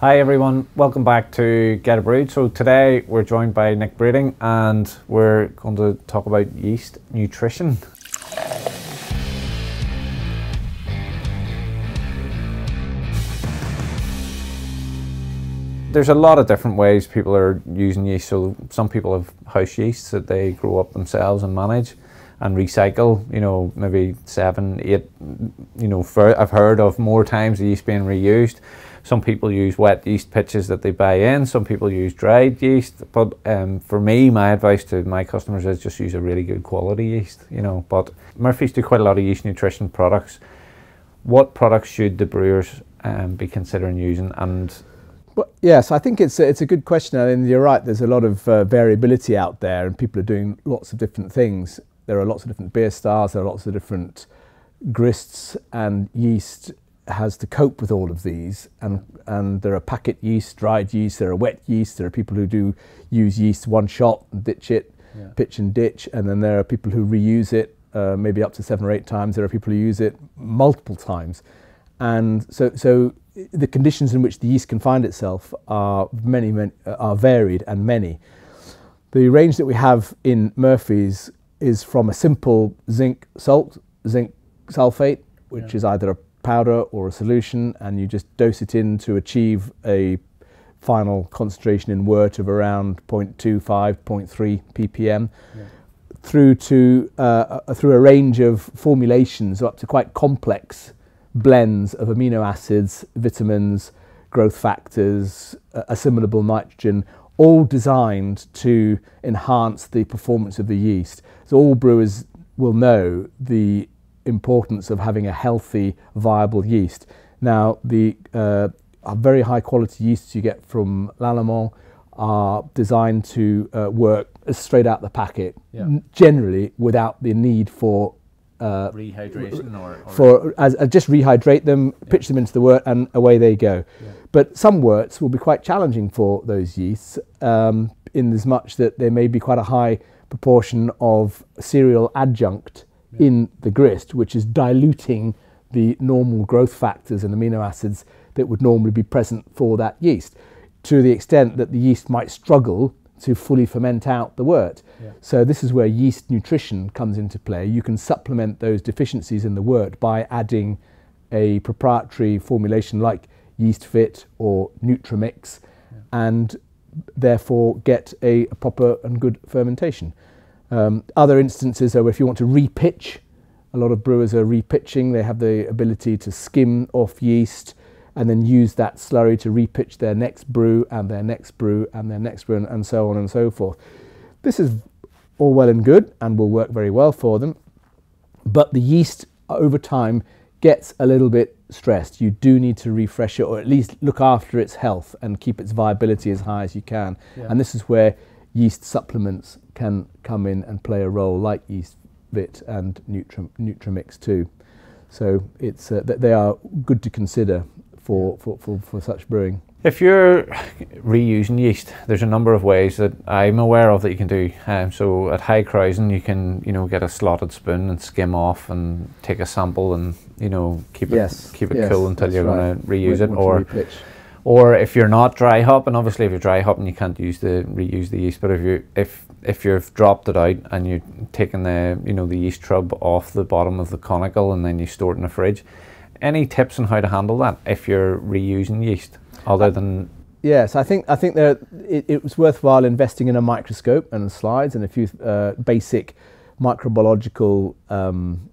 Hi everyone, welcome back to Get a Brewed. So today we're joined by Nick Breeding and we're going to talk about yeast nutrition. There's a lot of different ways people are using yeast. So some people have house yeasts that they grow up themselves and manage and recycle, you know, maybe seven, eight, you know, I've heard of more times the yeast being reused. Some people use wet yeast pitches that they buy in. Some people use dried yeast. But um, for me, my advice to my customers is just use a really good quality yeast. You know, but Murphy's do quite a lot of yeast nutrition products. What products should the brewers um, be considering using? And well, yes, I think it's a, it's a good question. And you're right. There's a lot of uh, variability out there, and people are doing lots of different things. There are lots of different beer styles. There are lots of different grists and yeast has to cope with all of these. And and there are packet yeast dried yeast there are wet yeast there are people who do use yeast one shot and ditch it yeah. pitch and ditch. And then there are people who reuse it uh, maybe up to seven or eight times. There are people who use it multiple times. And so so the conditions in which the yeast can find itself are many, many are varied and many. The range that we have in Murphy's is from a simple zinc salt zinc sulfate which yeah. is either a powder or a solution and you just dose it in to achieve a final concentration in wort of around 0.25, 0.3 ppm yeah. through to uh, through a range of formulations up to quite complex blends of amino acids, vitamins, growth factors, uh, assimilable nitrogen, all designed to enhance the performance of the yeast. So all brewers will know the importance of having a healthy, viable yeast. Now, the uh, very high quality yeasts you get from Lallemand are designed to uh, work straight out the packet, yeah. generally without the need for uh, rehydration or, or for as, as, just rehydrate them, yeah. pitch them into the wort, and away they go. Yeah. But some worts will be quite challenging for those yeasts, um, in as much that there may be quite a high proportion of cereal adjunct yeah. in the grist, which is diluting the normal growth factors and amino acids that would normally be present for that yeast, to the extent that the yeast might struggle to fully ferment out the wort. Yeah. So this is where yeast nutrition comes into play. You can supplement those deficiencies in the wort by adding a proprietary formulation like Yeastvit or Nutrimix yeah. and therefore get a, a, proper and good fermentation. Um, other instances are if you want to repitch, a lot of brewers are repitching. They have the ability to skim off yeast and then use that slurry to repitch their next brew and their next brew and their next brew and, and so on and so forth. This is all well and good and will work very well for them, but the yeast over time gets a little bit stressed. You do need to refresh it or at least look after its health and keep its viability as high as you can. Yeah. And this is where yeast supplements can come in and play a role like yeast vit and Nutri Nutrimix too. So it's uh, they are good to consider for, for, for, for such brewing. If you're reusing yeast, there's a number of ways that I'm aware of that you can do. Um, so at high krausen, you can you know get a slotted spoon and skim off and take a sample and you know keep yes. it keep it yes, cool until you're right. going to reuse it. Or or if you're not dry hopping, obviously if you're dry hopping, you can't use the reuse the yeast. But if you if if you've dropped it out and you're taking the you know the yeast trub off the bottom of the conical and then you store it in the fridge, any tips on how to handle that if you're reusing yeast? other than Yes, I think I think there it, it, was worthwhile investing in a microscope and slides and a few uh, basic microbiological um,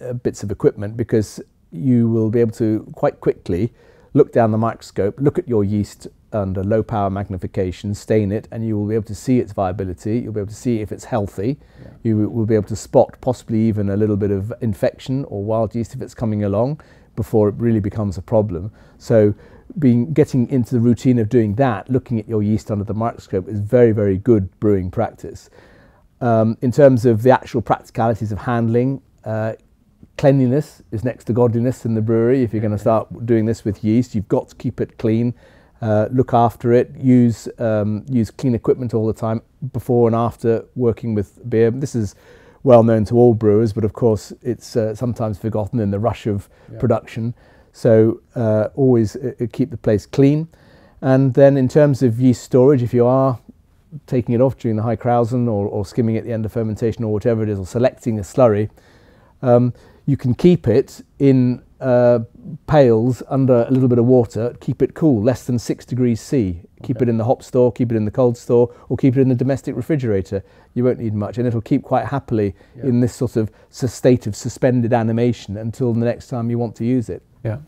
uh, bits of equipment because you will be able to quite quickly look down the microscope, look at your yeast under low power magnification, stain it, and you will be able to see its viability. You'll be able to see if it's healthy. Yeah. You will be able to spot possibly even a little bit of infection or wild yeast if it's coming along before it really becomes a problem. So being getting into the routine of doing that, looking at your yeast under the microscope is very, very good brewing practice. Um, in terms of the actual practicalities of handling, uh, cleanliness is next to godliness in the brewery. If you're going to start doing this with yeast, you've got to keep it clean, uh, look after it, use um, use clean equipment all the time before and after working with beer. This is well known to all brewers, but of course it's uh, sometimes forgotten in the rush of yeah. production. So uh, always uh, uh, keep the place clean. And then in terms of yeast storage, if you are taking it off during the high krausen or, or skimming at the end of fermentation or whatever it is, or selecting a slurry, um, you can keep it in uh, pails under a little bit of water, keep it cool, less than six degrees C. Keep okay. it in the hop store, keep it in the cold store, or keep it in the domestic refrigerator. You won't need much, and it'll keep quite happily yeah. in this sort of state of suspended animation until the next time you want to use it. Yeah.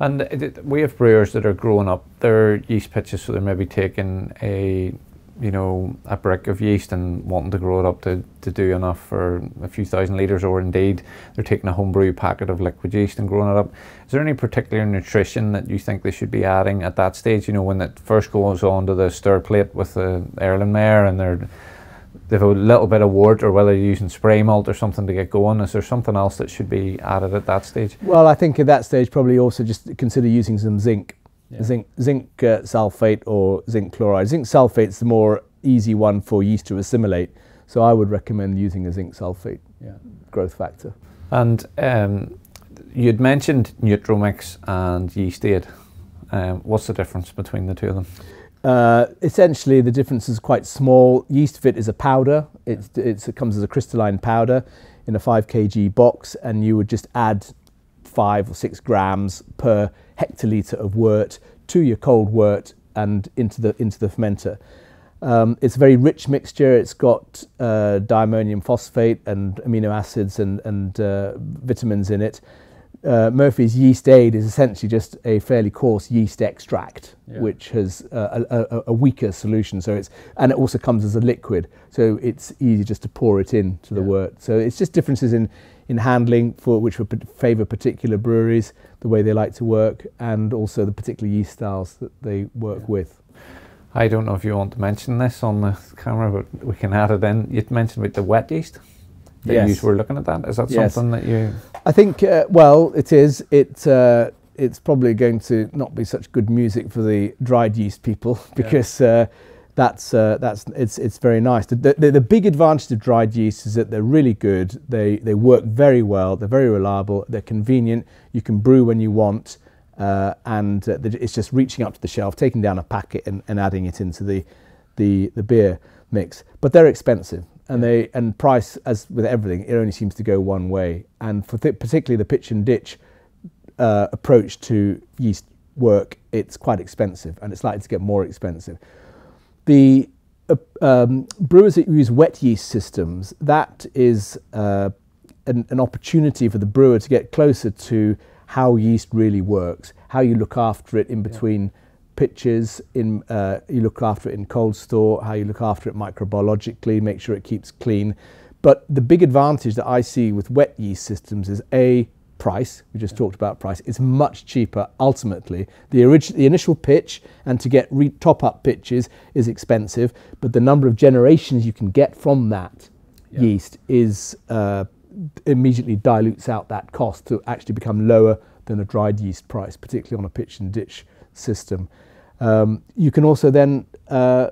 And we have brewers that are growing up their yeast pitches, so they're maybe taking a you know, a brick of yeast and wanting to grow it up to, to do enough for a few thousand litres, or indeed they're taking a homebrew packet of liquid yeast and growing it up. Is there any particular nutrition that you think they should be adding at that stage? You know, when it first goes onto the stir plate with the Erlenmeyer and they're they've a little bit of wort or whether you're using spray malt or something to get going. Is there something else that should be added at that stage? Well, I think at that stage probably also just consider using some zinc yeah. zinc, zinc uh, sulfate or zinc chloride. Zinc sulfate's the more easy one for yeast to assimilate. So I would recommend using a zinc sulfate yeah. growth factor. And um, you'd mentioned Nutrimix and Yeast Aid. Um, what's the difference between the two of them? Uh, essentially, the difference is quite small. Yeastvit is a powder. It's, it's, it comes as a crystalline powder in a 5 kg box, and you would just add five or six grams per hectoliter of wort to your cold wort and into the into the fermenter. Um, it's a very rich mixture. It's got uh, diammonium phosphate and amino acids and, and uh, vitamins in it. Uh, Murphy's Yeast Aid is essentially just a fairly coarse yeast extract, yeah. which has a, a, a, weaker solution. So it's and it also comes as a liquid, so it's easy just to pour it into the yeah. wort. So it's just differences in in handling for which would favour particular breweries, the way they like to work, and also the particular yeast styles that they work yeah. with. I don't know if you want to mention this on the camera, but we can add it in. You mentioned with the wet yeast. That yes. you were looking at that. Is that yes. something that you? I think. Uh, well, it is. It. Uh, it's probably going to not be such good music for the dried yeast people because. Yeah. Uh, that's uh, that's it's it's very nice. The, the, the big advantage of dried yeast is that they're really good. They they work very well. They're very reliable. They're convenient. You can brew when you want, uh, and uh, it's just reaching up to the shelf, taking down a packet, and, and adding it into the the the beer mix. But they're expensive, and they and price as with everything, it only seems to go one way. And for th particularly the pitch and ditch uh, approach to yeast work, it's quite expensive, and it's likely to get more expensive. The uh, um, brewers that use wet yeast systems, that is uh, an, an, opportunity for the brewer to get closer to how yeast really works, how you look after it in between yeah. pitches, in, uh, you look after it in cold store, how you look after it microbiologically, make sure it keeps clean. But the big advantage that I see with wet yeast systems is A, price, we just talked about price, it's much cheaper ultimately. The, orig- the initial pitch and to get re- top up pitches is expensive, but the number of generations you can get from that yeah. yeast is uh, immediately dilutes out that cost to actually become lower than a dried yeast price, particularly on a pitch and ditch system. Um, you can also then uh,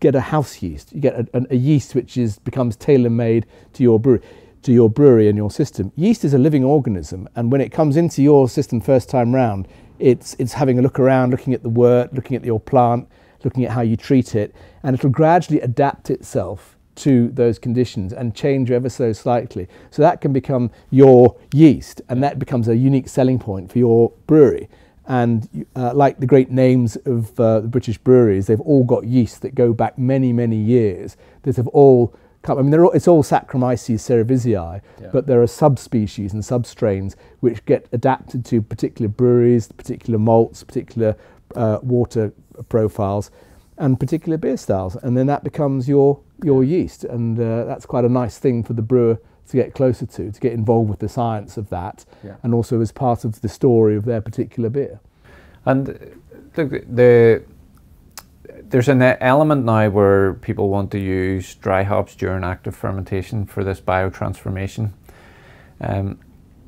get a house yeast. You get a, a yeast which is becomes tailor made to your brewery to your brewery and your system. Yeast is a living organism, and when it comes into your system first time round, it's, it's having a look around, looking at the wort, looking at your plant, looking at how you treat it, and it'll gradually adapt itself to those conditions and change ever so slightly. So that can become your yeast, and that becomes a unique selling point for your brewery. And uh, like the great names of uh, the British breweries, they've all got yeast that go back many, many years that have all I mean, all, it's all Saccharomyces cerevisiae, yeah. but there are subspecies and substrains which get adapted to particular breweries, particular malts, particular uh, water profiles, and particular beer styles, and then that becomes your your yeast, and uh, that's quite a nice thing for the brewer to get closer to, to get involved with the science of that, yeah. and also as part of the story of their particular beer. And the, the there's an element now where people want to use dry hops during active fermentation for this biotransformation. Um,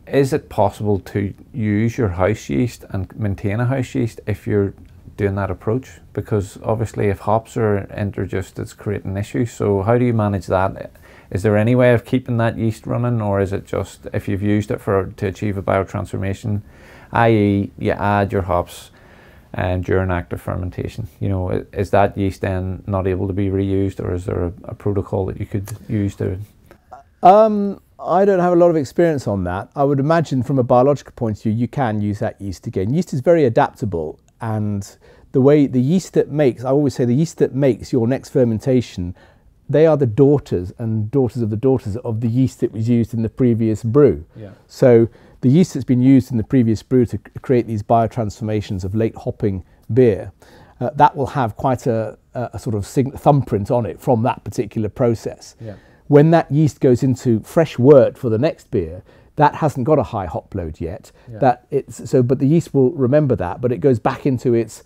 is it possible to use your house yeast and maintain a house yeast if you're doing that approach? Because obviously, if hops are introduced, it's creating issues. So, how do you manage that? Is there any way of keeping that yeast running, or is it just if you've used it for to achieve a biotransformation i.e., you add your hops um, during active fermentation. You know, is that yeast then not able to be reused, or is there a, a protocol that you could use to? Um, I don't have a lot of experience on that. I would imagine from a biological point of view, you can use that yeast again. Yeast is very adaptable and the way the yeast that makes, I always say the yeast that makes your next fermentation, they are the daughters and daughters of the daughters of the yeast that was used in the previous brew. Yeah. So the yeast that's been used in the previous brew to create these biotransformations of late hopping beer, uh, that will have quite a, a sort of thumbprint on it from that particular process. Yeah when that yeast goes into fresh wort for the next beer, that hasn't got a high hop load yet. Yeah. That it's so, but the yeast will remember that. But it goes back into its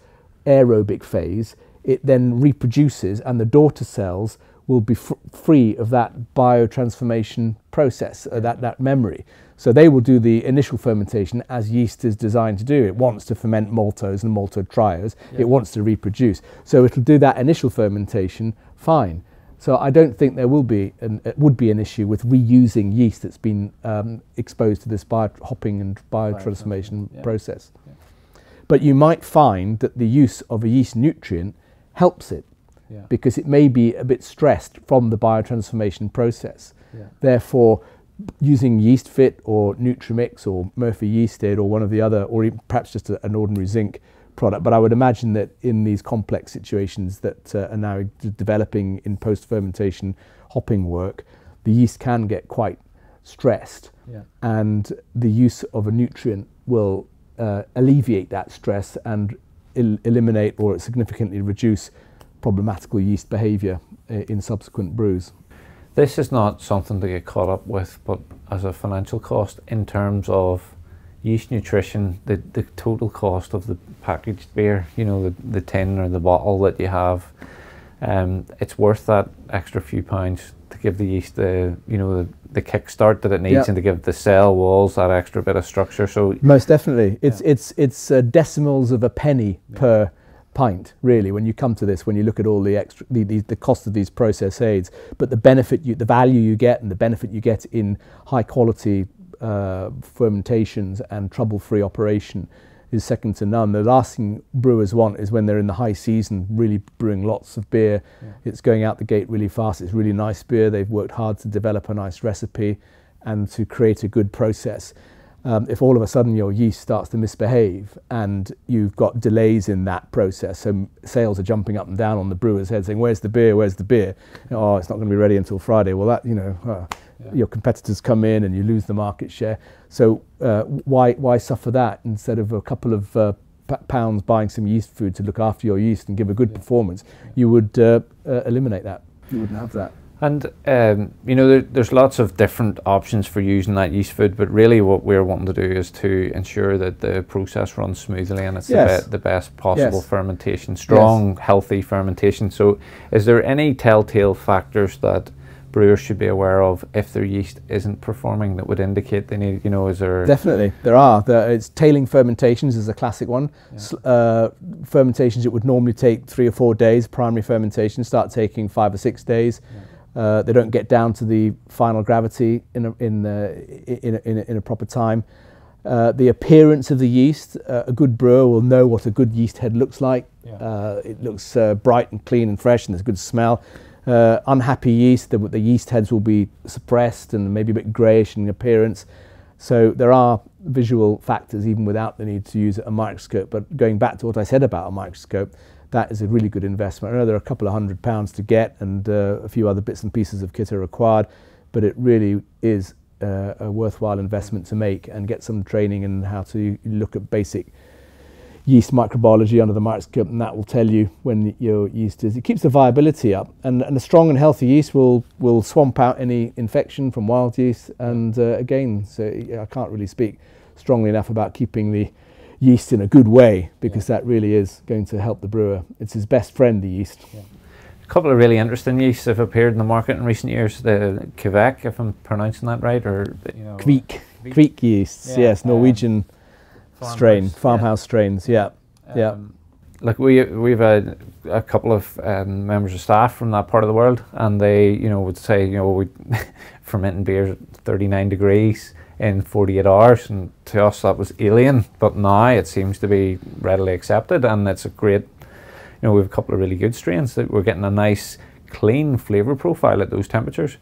aerobic phase. It then reproduces, and the daughter cells will be fr free of that biotransformation process, uh, that that memory. So they will do the initial fermentation as yeast is designed to do. It wants to ferment maltose and maltotriose. Yeah. It wants to reproduce. So it'll do that initial fermentation fine. So I don't think there will be an, it would be an issue with reusing yeast that's been um, exposed to this bio hopping and biotransformation yeah. process. Yeah. But you might find that the use of a yeast nutrient helps it yeah. because it may be a bit stressed from the biotransformation process. Therefore, using Yeastvit or Nutrimix or Murphy Yeast Aid or one of the other, or perhaps just a, an ordinary zinc product. But I would imagine that in these complex situations that uh, are now developing in post fermentation hopping work, the yeast can get quite stressed, yeah. and the use of a nutrient will uh, alleviate that stress and el eliminate or significantly reduce problematical yeast behaviour uh, in subsequent brews. This is not something to get caught up with, but as a financial cost in terms of yeast nutrition, the, the total cost of the packaged beer, you know, the, the tin or the bottle that you have, um, it's worth that extra few pounds to give the yeast the, you know, the, the kickstart that it needs yep. and to give the cell walls that extra bit of structure. So most definitely, it's yeah. it's it's uh, decimals of a penny yeah. per pint really when you come to this when you look at all the extra the, the, the, cost of these process aids but the benefit you the value you get and the benefit you get in high quality uh, fermentations and trouble-free operation is second to none. The last thing brewers want is when they're in the high season, really brewing lots of beer. Yeah. It's going out the gate really fast. It's really nice beer. They've worked hard to develop a nice recipe and to create a good process. Um, if all of a sudden your yeast starts to misbehave and you've got delays in that process, so sales are jumping up and down on the brewer's head saying, "Where's the beer? Where's the beer? Oh, it's not going to be ready until Friday." Well, that you know, uh, yeah. your competitors come in and you lose the market share. So uh, why why suffer that instead of a couple of uh, pounds buying some yeast food to look after your yeast and give a good yeah. performance? You would uh, uh, eliminate that. You wouldn't have that. And um, you know, there, there's lots of different options for using that yeast food, but really, what we're wanting to do is to ensure that the process runs smoothly and it's yes. the, be the, best possible yes. fermentation, strong, yes. healthy fermentation. So, is there any telltale factors that brewers should be aware of if their yeast isn't performing that would indicate they need, you know, is there... Definitely, there are. There, it's tailing fermentations is a classic one. Yeah. Uh, fermentations that would normally take three or four days, primary fermentation, start taking five or six days. Yeah. Uh, they don't get down to the final gravity in a, in, in, a, in, a, in a proper time. Uh, the appearance of the yeast, uh, a good brewer will know what a good yeast head looks like. Yeah. Uh, it looks uh, bright and clean and fresh and there's a good smell. Uh, unhappy yeast, the, the, yeast heads will be suppressed and maybe a bit greyish in appearance. So there are visual factors even without the need to use a microscope. But going back to what I said about a microscope, that is a really good investment. I know there are a couple of hundred pounds to get and uh, a few other bits and pieces of kit are required, but it really is uh, a worthwhile investment to make and get some training in how to look at basic yeast microbiology under the microscope and that will tell you when your yeast is. It keeps the viability up and, and a strong and healthy yeast will, will swamp out any infection from wild yeast and uh, again, so I can't really speak strongly enough about keeping the yeast in a good way because yeah. that really is going to help the brewer. It's his best friend, the yeast. Yeah. A couple of really interesting yeasts have appeared in the market in recent years. The Kveik, if I'm pronouncing that right, or you know, Kveik, Kveik yeasts, yeah. yes, Norwegian. Um, strain, farmhouse strains, yeah. Um, yeah. like we we've a, a couple of um, members of staff from that part of the world, and they you know would say you know we fermenting beers at 39 degrees in 48 hours, and to us that was alien. But now it seems to be readily accepted, and it's a great. You know, we have a couple of really good strains that we're getting a nice, clean flavour profile at those temperatures.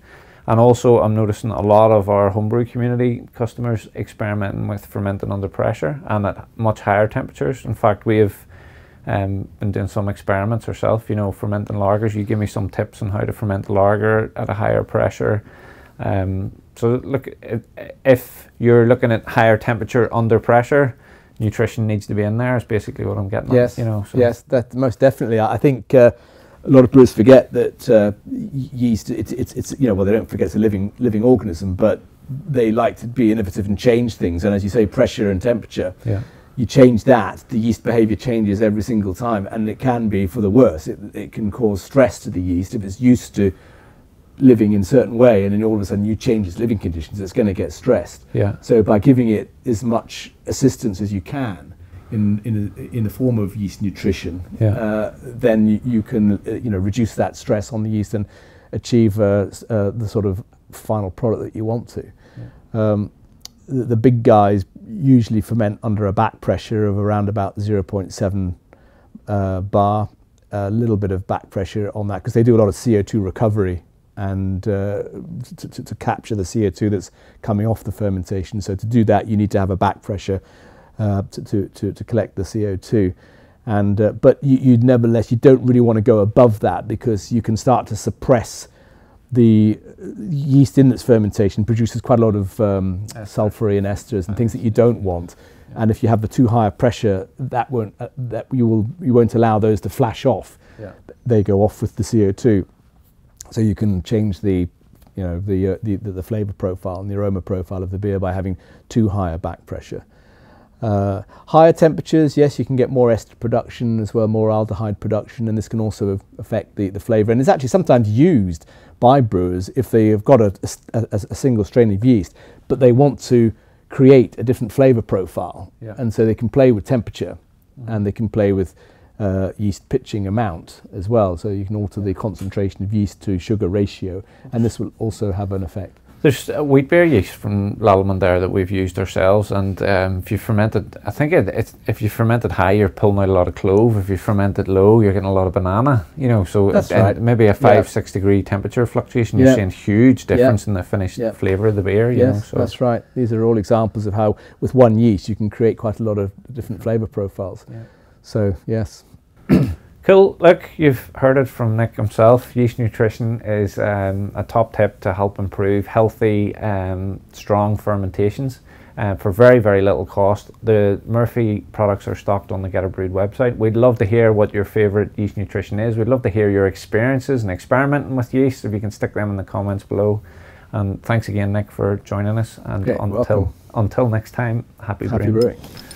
And also, I'm noticing a lot of our homebrew community customers experimenting with fermenting under pressure and at much higher temperatures. In fact, we have um, been doing some experiments ourselves, you know, fermenting lagers. You give me some tips on how to ferment a lager at a higher pressure. Um, so look, if you're looking at higher temperature under pressure, nutrition needs to be in there. Is basically what I'm getting. Yes, at, you know. So. Yes, that most definitely. I think uh, a lot of brewers forget that uh, yeast. It's, it's, it's you know well they don't forget it's a living living organism, but they like to be innovative and change things. And as you say, pressure and temperature. Yeah. You change that, the yeast behavior changes every single time, and it can be for the worse. It, it can cause stress to the yeast if it's used to living in a certain way and then all of a sudden you change its living conditions, it's going to get stressed. Yeah. So by giving it as much assistance as you can in, in, a, in the form of yeast nutrition, yeah. uh, then you, you can uh, you know, reduce that stress on the yeast and achieve uh, uh, the sort of final product that you want to. Yeah. Um, the, the, big guys usually ferment under a back pressure of around about 0.7 uh, bar, a little bit of back pressure on that because they do a lot of CO2 recovery and uh, to, to, to, capture the CO2 that's coming off the fermentation. So to do that, you need to have a back pressure uh, to, to, to, collect the CO2. And, uh, but you, you nevertheless, you don't really want to go above that because you can start to suppress the yeast in its fermentation produces quite a lot of um, sulfury and esters and things that you don't want. And if you have the too high a pressure, that won't uh, that you will you won't allow those to flash off. Yeah. They go off with the CO2. So you can change the, you know, the, uh, the, the, flavour profile and the aroma profile of the beer by having too high a back pressure. Uh, higher temperatures, yes, you can get more ester production as well, more aldehyde production, and this can also affect the, the flavour. And it's actually sometimes used by brewers if they have got a, a, a single strain of yeast, but they want to create a different flavour profile. Yeah. And so they can play with temperature mm. and they can play with uh, yeast pitching amount as well. So you can alter the concentration of yeast to sugar ratio, and this will also have an effect. There's a wheat beer yeast from Lallemand there that we've used ourselves, and um, if you ferment it, I think it, if you ferment it high, you're pulling out a lot of clove. If you ferment it low, you're getting a lot of banana. You know, so That's right. maybe a five yeah. six degree temperature fluctuation, you're yeah. seeing huge difference yeah. in the finished flavour of the beer. yes, know, so that's right. These are all examples of how with one yeast you can create quite a lot of different flavour profiles. So yes. cool. Look, you've heard it from Nick himself. Yeast nutrition is um, a top tip to help improve healthy, um, strong fermentations. Uh, for very, very little cost. The Murphy products are stocked on the Get a Brewed website. We'd love to hear what your favourite yeast nutrition is. We'd love to hear your experiences and experimenting with yeast. If you can stick them in the comments below. And thanks again, Nick, for joining us. And okay, until until next time, happy, happy brewing. brewing.